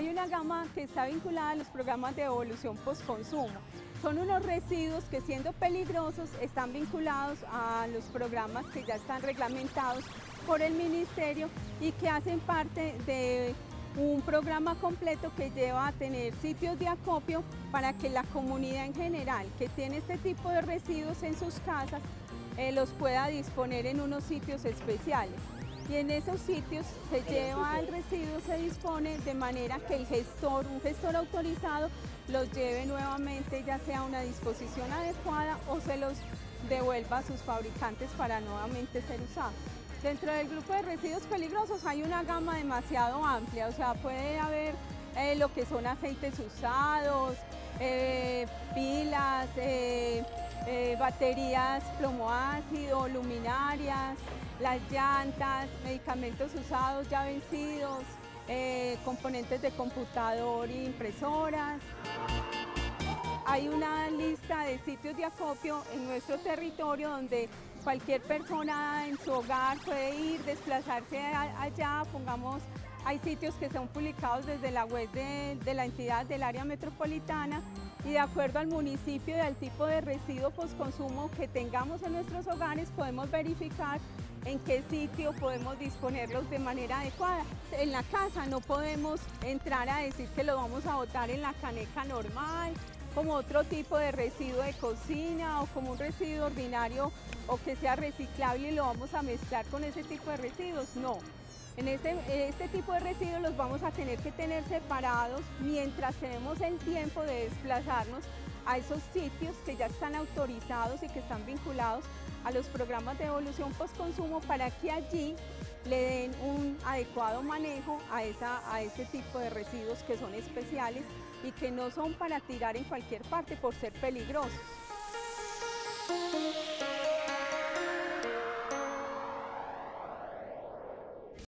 Hay una gama que está vinculada a los programas de evolución postconsumo. Son unos residuos que siendo peligrosos están vinculados a los programas que ya están reglamentados por el Ministerio y que hacen parte de un programa completo que lleva a tener sitios de acopio para que la comunidad en general que tiene este tipo de residuos en sus casas eh, los pueda disponer en unos sitios especiales. Y en esos sitios se lleva el residuo, se dispone de manera que el gestor, un gestor autorizado, los lleve nuevamente ya sea a una disposición adecuada o se los devuelva a sus fabricantes para nuevamente ser usados. Dentro del grupo de residuos peligrosos hay una gama demasiado amplia, o sea, puede haber eh, lo que son aceites usados, eh, pilas, eh, baterías plomo ácido, luminarias, las llantas, medicamentos usados ya vencidos, componentes de computador e impresoras. Hay una lista de sitios de acopio en nuestro territorio donde cualquier persona en su hogar puede ir, desplazarse allá, pongamos, hay sitios que son publicados desde la web de, la entidad del área metropolitana y de acuerdo al municipio y al tipo de residuo postconsumo que tengamos en nuestros hogares podemos verificar en qué sitio podemos disponerlos de manera adecuada. En la casa no podemos entrar a decir que lo vamos a botar en la caneca normal, como otro tipo de residuo de cocina o como un residuo ordinario o que sea reciclable y lo vamos a mezclar con ese tipo de residuos, no. En este, este tipo de residuos los vamos a tener que tener separados mientras tenemos el tiempo de desplazarnos a esos sitios que ya están autorizados y que están vinculados a los programas de evolución postconsumo para que allí le den un adecuado manejo a, esa, a ese tipo de residuos que son especiales y que no son para tirar en cualquier parte por ser peligrosos.